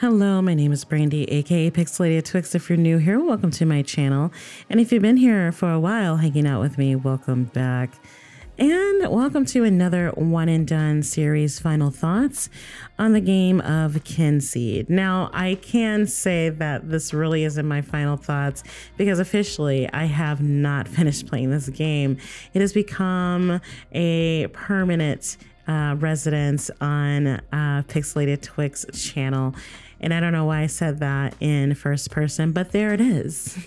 Hello, my name is Brandy, aka Pixelated Twix. If you're new here, welcome to my channel. And if you've been here for a while hanging out with me, welcome back. And welcome to another one and done series final thoughts on the game of Kynseed. Now, I can say that this really isn't my final thoughts because officially I have not finished playing this game. It has become a permanent uh, residence on uh, Pixelated Twix channel. And I don't know why I said that in first person, but there it is.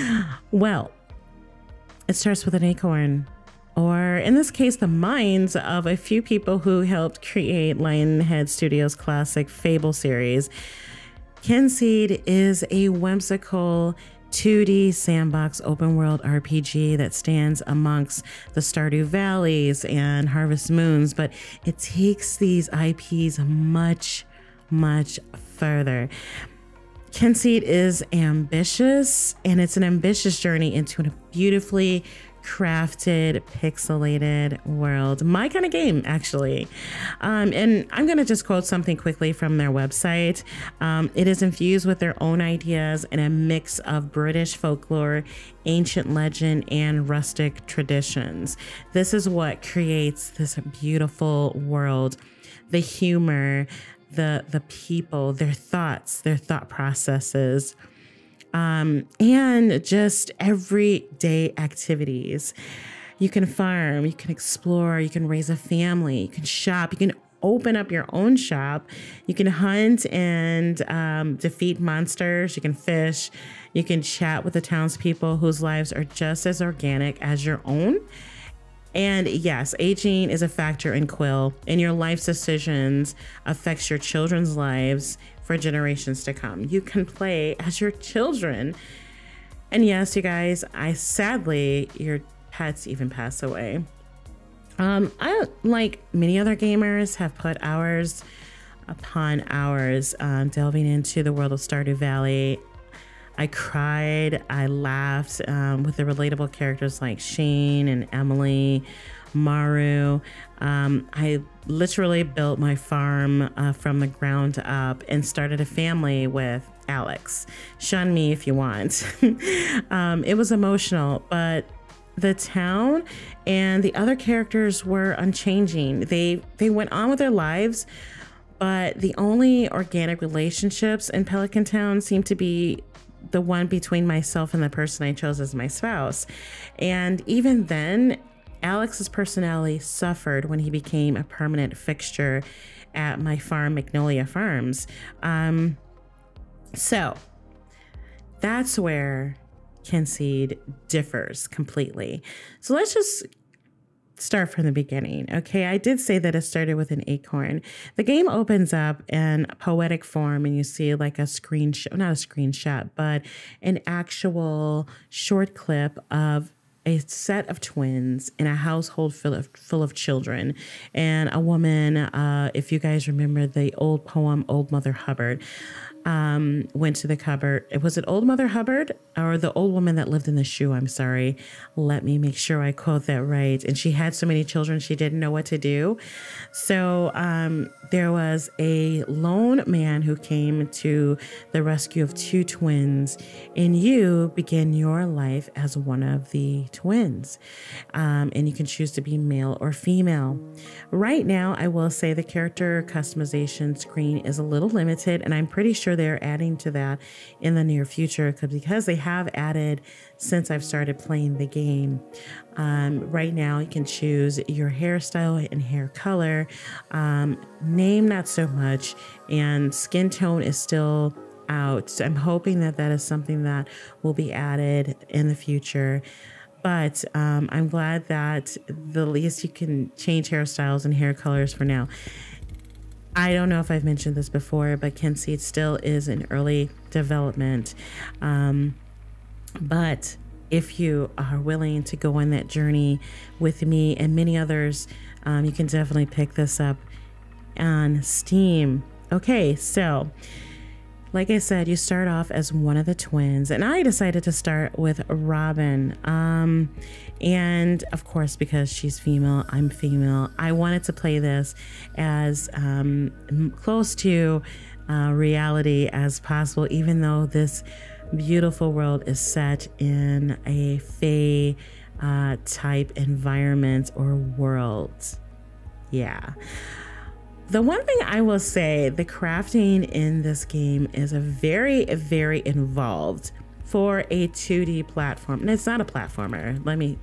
well, it starts with an acorn, or in this case, the minds of a few people who helped create Lionhead Studios' classic Fable series. Kynseed is a whimsical 2D sandbox open world RPG that stands amongst the Stardew Valleys and Harvest Moons, but it takes these IPs much, much further. Kynseed is ambitious, and it's an ambitious journey into a beautifully crafted, pixelated world. My kind of game, actually. Um, and I'm going to just quote something quickly from their website. Um, it is infused with their own ideas and a mix of British folklore, ancient legend, and rustic traditions. This is what creates this beautiful world. The humor, the the people, their thoughts, their thought processes, um, and just everyday activities. You can farm, you can explore, you can raise a family, you can shop, you can open up your own shop. You can hunt and um, defeat monsters. You can fish. You can chat with the townspeople whose lives are just as organic as your own. And yes, aging is a factor in Quill, and your life's decisions affects your children's lives for generations to come. You can play as your children. And yes, you guys, I sadly your pets even pass away. Um, I like many other gamers have put hours upon hours um, delving into the world of Stardew Valley I cried, I laughed um, with the relatable characters like Shane and Emily, Maru. Um, I literally built my farm uh, from the ground up and started a family with Alex. Shun me if you want. um, it was emotional, but the town and the other characters were unchanging. They they went on with their lives, but the only organic relationships in Pelican Town seemed to be the one between myself and the person I chose as my spouse. And even then, Alex's personality suffered when he became a permanent fixture at my farm, Magnolia Farms. Um, so that's where Kynseed differs completely. So let's just start from the beginning. Okay, I did say that it started with an acorn. The game opens up in poetic form, and you see like a screenshot, not a screenshot, but an actual short clip of a set of twins in a household full of full of children and a woman uh, if you guys remember the old poem old mother hubbard um, went to the cupboard. It was it Old Mother Hubbard or the old woman that lived in the shoe? I'm sorry. Let me make sure I quote that right. And she had so many children, she didn't know what to do. So um, there was a lone man who came to the rescue of two twins, and you begin your life as one of the twins. Um, and you can choose to be male or female. Right now, I will say the character customization screen is a little limited, and I'm pretty sure sure they're adding to that in the near future because they have added since I've started playing the game. Um, right now, you can choose your hairstyle and hair color, um, name not so much, and skin tone is still out. So I'm hoping that that is something that will be added in the future but um, I'm glad that the least you can change hairstyles and hair colors for now. I don't know if I've mentioned this before, but Kynseed still is in early development. Um, but if you are willing to go on that journey with me and many others, um, you can definitely pick this up on Steam. Okay, so like I said, you start off as one of the twins, and I decided to start with Robin. Um, and of course, because she's female, I'm female, I wanted to play this as um, close to uh, reality as possible, even though this beautiful world is set in a Fey uh, type environment or world. Yeah. The one thing I will say, the crafting in this game is a very, very involved for a 2D platform. And it's not a platformer. Let me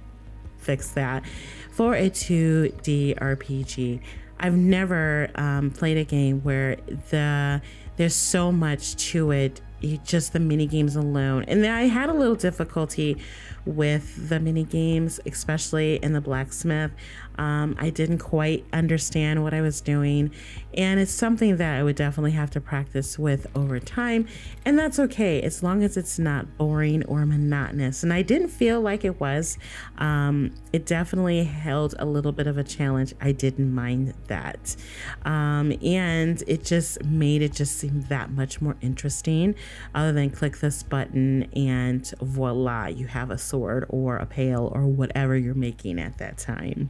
fix that. For a 2D RPG, I've never um, played a game where the there's so much to it just the mini games alone. And I had a little difficulty with the mini games, especially in the blacksmith. Um, I didn't quite understand what I was doing, and it's something that I would definitely have to practice with over time, and that's okay as long as it's not boring or monotonous. And I didn't feel like it was. Um, it definitely held a little bit of a challenge. I didn't mind that, um, and it just made it just seem that much more interesting. Other than click this button and voila, you have a sword or a pail or whatever you're making at that time.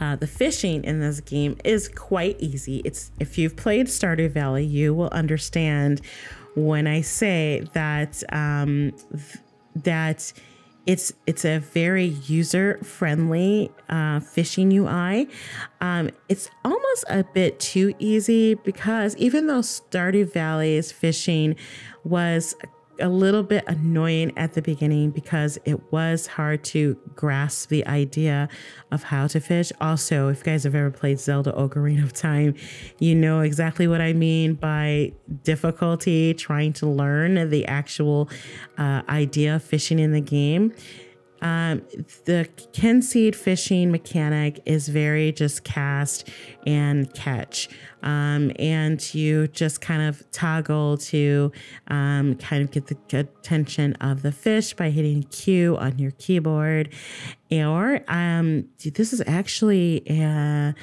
Uh, the fishing in this game is quite easy. It's if you've played Stardew Valley, you will understand when I say that um, th- that it's it's a very user friendly uh, fishing UI. Um, it's almost a bit too easy because even though Stardew Valley's fishing was a little bit annoying at the beginning because it was hard to grasp the idea of how to fish. Also, if you guys have ever played Zelda Ocarina of Time, you know exactly what I mean by difficulty trying to learn the actual uh, idea of fishing in the game. Um, the Kynseed fishing mechanic is very just cast and catch. Um, and you just kind of toggle to um, kind of get the attention of the fish by hitting Q on your keyboard. Or um, this is actually a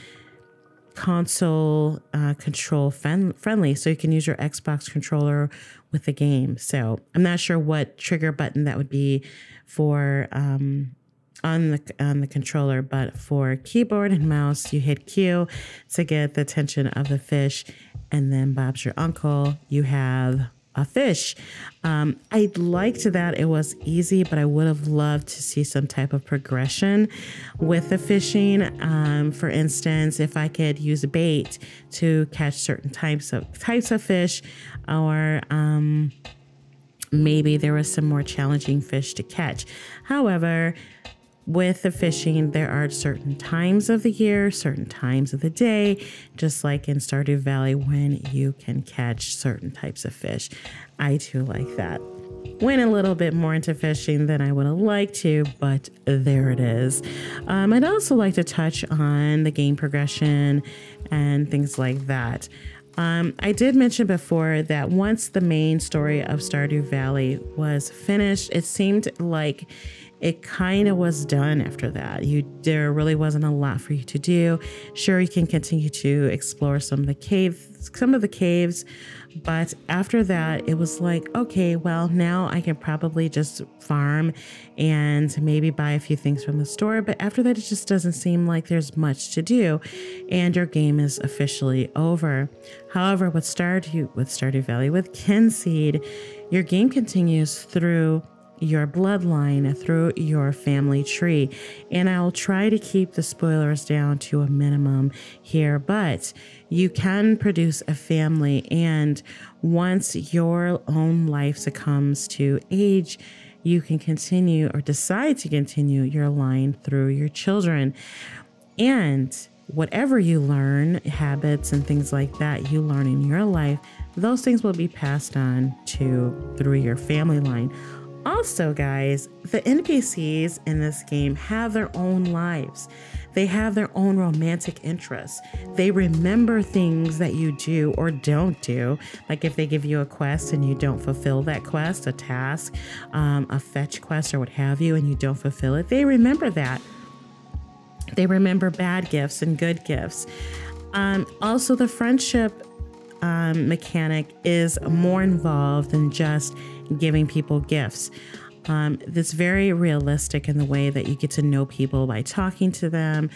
console uh, control friendly, so you can use your Xbox controller with the game. So I'm not sure what trigger button that would be for um, on the on the controller, but for keyboard and mouse, you hit Q to get the attention of the fish, and then Bob's your uncle. You have a fish. Um, I liked that it was easy, but I would have loved to see some type of progression with the fishing. Um, for instance, if I could use a bait to catch certain types of types of fish, or um, maybe there was some more challenging fish to catch. However, with the fishing, there are certain times of the year, certain times of the day, just like in Stardew Valley when you can catch certain types of fish. I too like that. Went a little bit more into fishing than I would have liked to, but there it is. Um, I'd also like to touch on the game progression and things like that. Um, I did mention before that once the main story of Stardew Valley was finished, it seemed like it kind of was done after that. You there really wasn't a lot for you to do. Sure, you can continue to explore some of the caves, some of the caves, but after that, it was like, okay, well, now I can probably just farm and maybe buy a few things from the store. But after that, it just doesn't seem like there's much to do, and your game is officially over. However, with Stardew, with Stardew Valley, with Kynseed, your game continues through your bloodline through your family tree. And I'll try to keep the spoilers down to a minimum here, but you can produce a family. And once your own life succumbs to age, you can continue or decide to continue your line through your children. And whatever you learn, habits and things like that you learn in your life, those things will be passed on to through your family line. Also, guys, the NPCs in this game have their own lives. They have their own romantic interests. They remember things that you do or don't do. Like if they give you a quest and you don't fulfill that quest, a task, um, a fetch quest, or what have you, and you don't fulfill it, they remember that. They remember bad gifts and good gifts. Um, also, the friendship um, mechanic is more involved than just giving people gifts. Um, it's very realistic in the way that you get to know people by talking to them,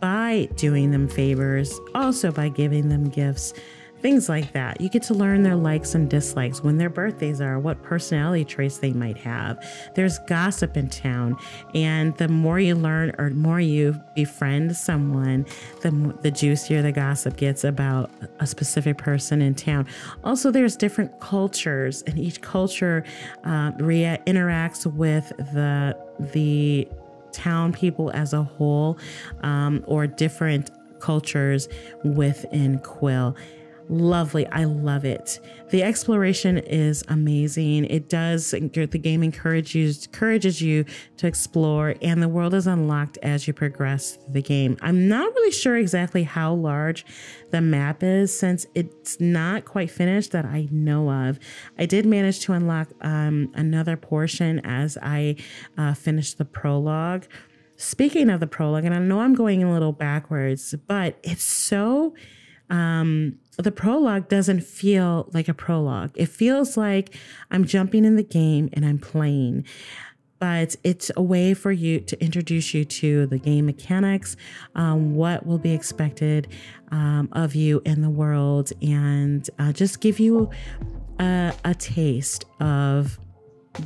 by doing them favors, also by giving them gifts. Things like that. You get to learn their likes and dislikes, when their birthdays are, what personality traits they might have. There's gossip in town, and the more you learn or more you befriend someone, the the juicier the gossip gets about a specific person in town. Also, there's different cultures, and each culture uh, re- interacts with the the town people as a whole, um, or different cultures within Quill lovely. I love it. The exploration is amazing. It does the game encourages encourages you to explore, and the world is unlocked as you progress through the game. I'm not really sure exactly how large the map is since it's not quite finished that I know of. I did manage to unlock um, another portion as I uh, finished the prologue. Speaking of the prologue, and I know I'm going a little backwards, but it's so um, the prologue doesn't feel like a prologue. It feels like I'm jumping in the game and I'm playing. But it's a way for you to introduce you to the game mechanics, um, what will be expected um, of you in the world, and uh, just give you a, a taste of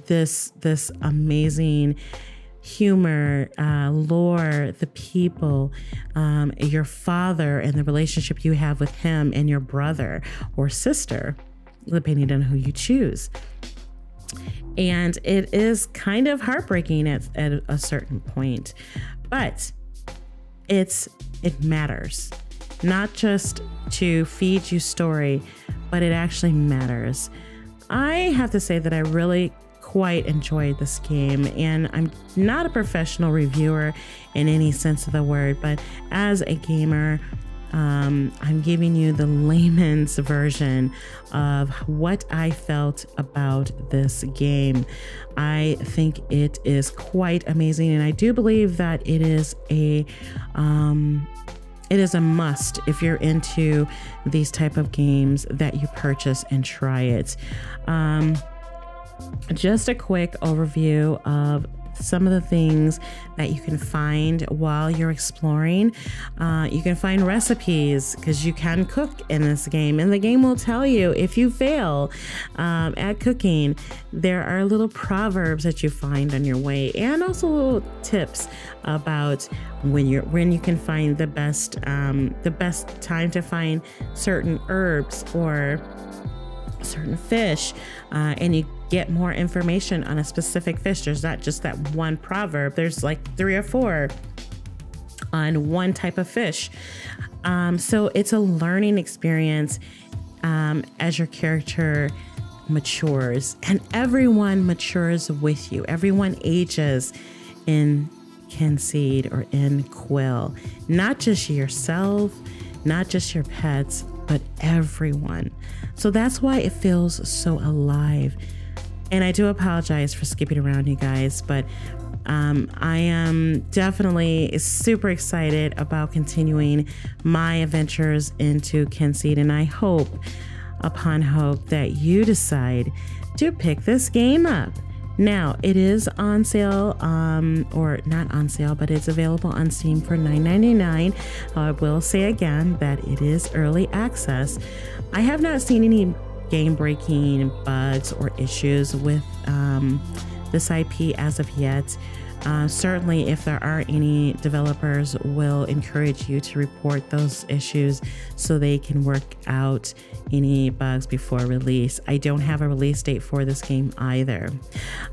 this this amazing humor, uh, lore, the people, um, your father, and the relationship you have with him and your brother or sister, depending on who you choose. And it is kind of heartbreaking at, at a certain point, but it's it matters not just to feed you story, but it actually matters. I have to say that I really quite enjoyed this game, and I'm not a professional reviewer in any sense of the word, but as a gamer, um, I'm giving you the layman's version of what I felt about this game. I think it is quite amazing, and I do believe that it is a um, it is a must if you're into these type of games that you purchase and try it. Um, just a quick overview of some of the things that you can find while you're exploring. Uh, you can find recipes because you can cook in this game, and the game will tell you if you fail um, at cooking. There are little proverbs that you find on your way, and also little tips about when you're when you can find the best um, the best time to find certain herbs or certain fish, uh, and you get more information on a specific fish. There's not just that one proverb, there's like three or four on one type of fish. Um, so it's a learning experience um, as your character matures, and everyone matures with you, everyone ages in Kynseed or in Quill, not just yourself, not just your pets, but everyone. So that's why it feels so alive. And I do apologize for skipping around, you guys, but um, I am definitely super excited about continuing my adventures into Kynseed, and I hope, upon hope, that you decide to pick this game up. Now, it is on sale, um, or not on sale, but it's available on Steam for $9.99. I will say again that it is early access. I have not seen any game breaking bugs or issues with um, this IP as of yet. Uh, certainly, if there are any developers, will encourage you to report those issues so they can work out any bugs before release. I don't have a release date for this game either.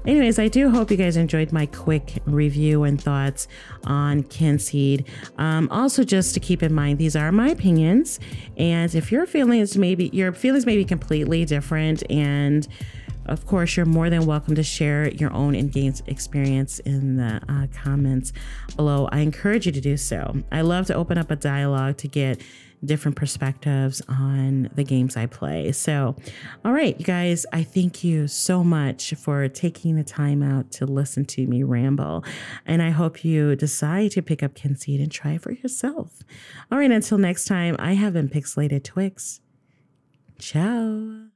Anyways, I do hope you guys enjoyed my quick review and thoughts on Kynseed. Um, also, just to keep in mind, these are my opinions, and if your feelings maybe your feelings may be completely different and of course, you're more than welcome to share your own engaged experience in the uh, comments below. I encourage you to do so. I love to open up a dialogue to get different perspectives on the games I play. So, all right, you guys, I thank you so much for taking the time out to listen to me ramble. And I hope you decide to pick up Kynseed and try it for yourself. All right, until next time, I have been Pixelated Twix. Ciao.